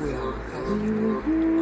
会啊，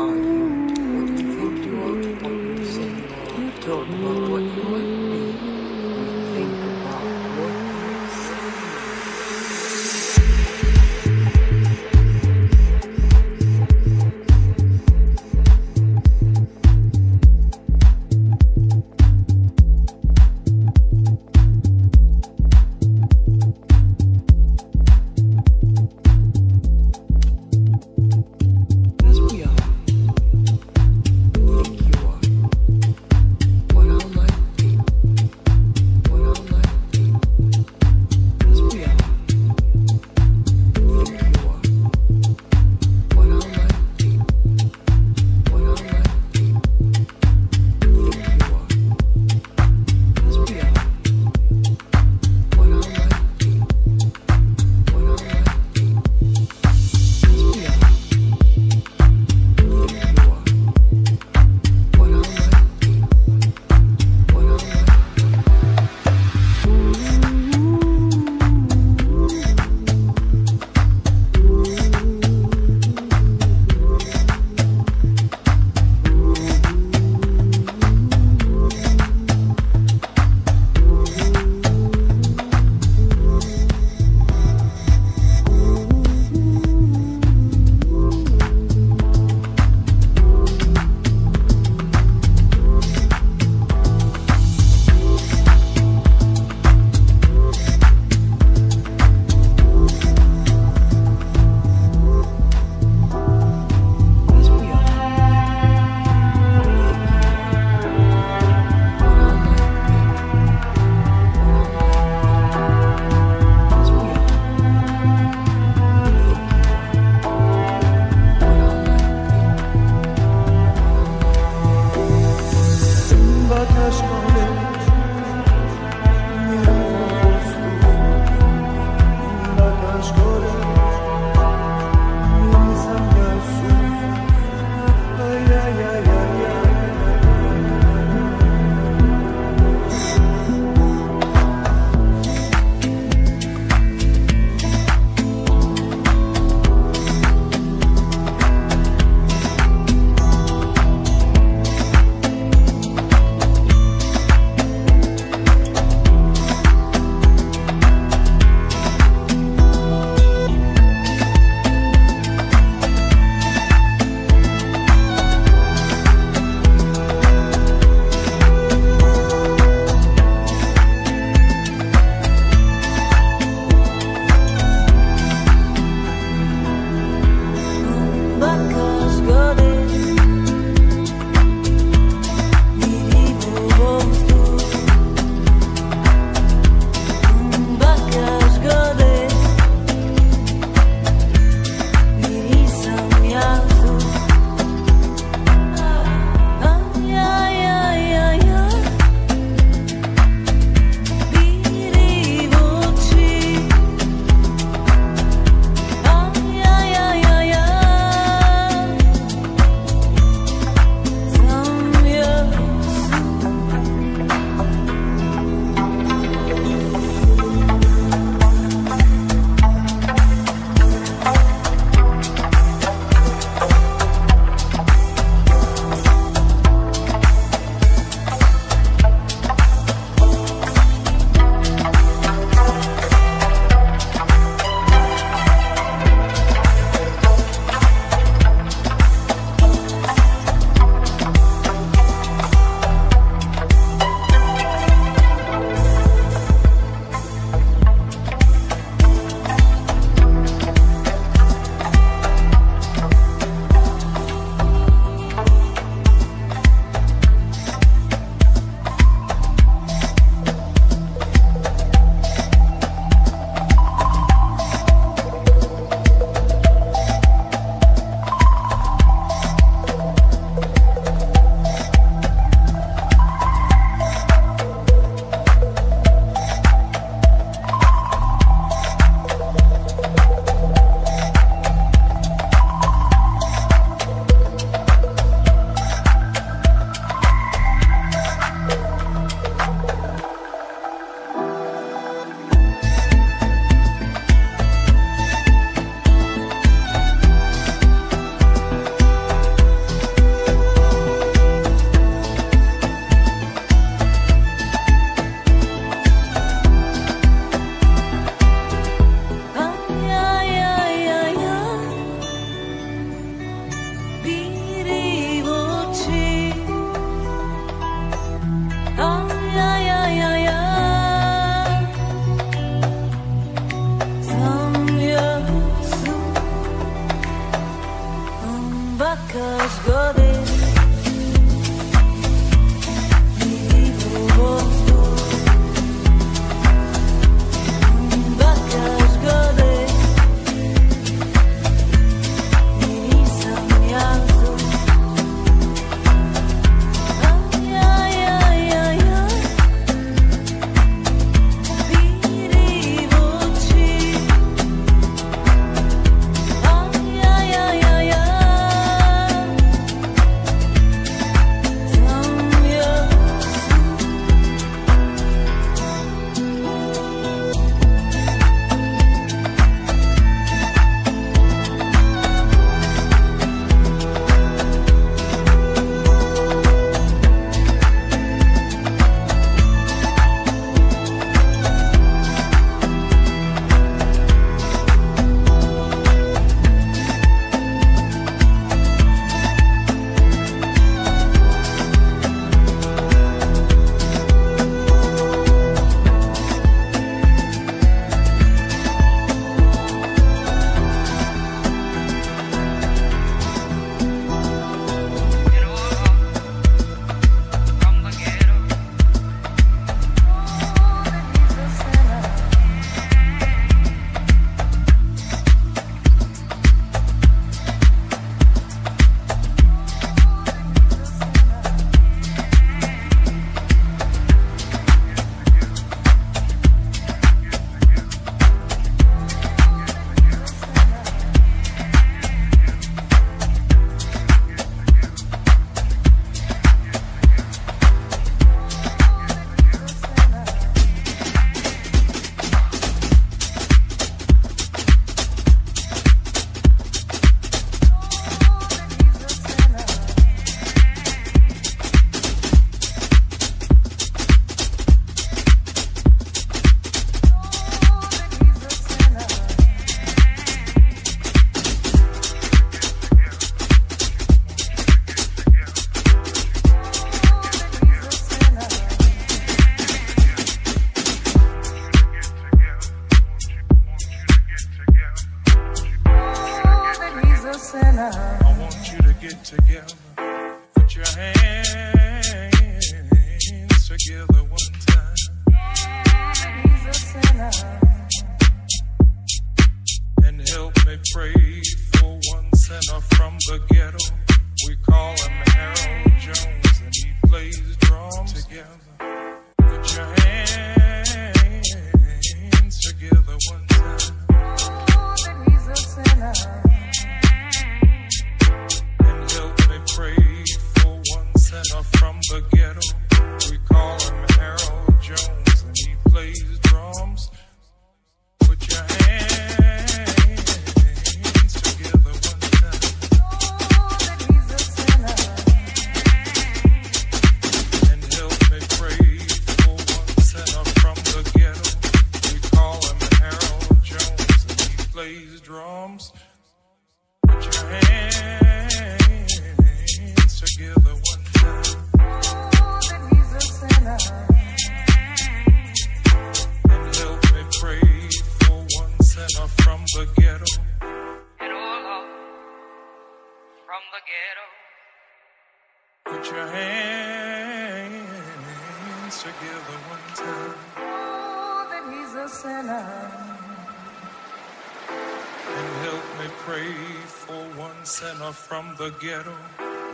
the ghetto.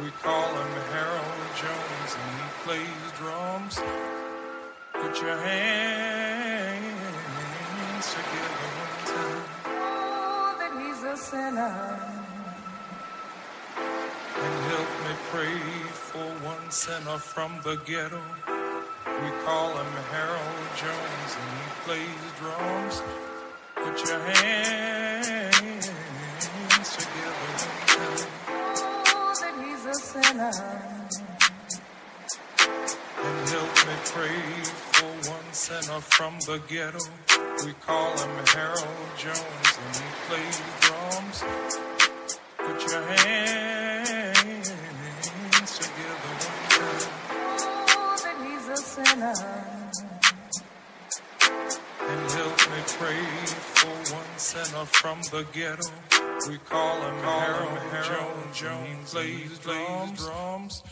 We call him Harold Jones and he plays drums. Put your hands together one time. Oh, that he's a sinner. And help me pray for one sinner from the ghetto. We call him Harold Jones and he plays drums. Put your hands And Help me pray for one sinner from the ghetto. We call him Harold Jones and he plays drums. Put your hands together one time. Oh, that he's a sinner. And help me pray for one sinner from the ghetto. We call him Harold Jones. Jones. He plays drums. drums.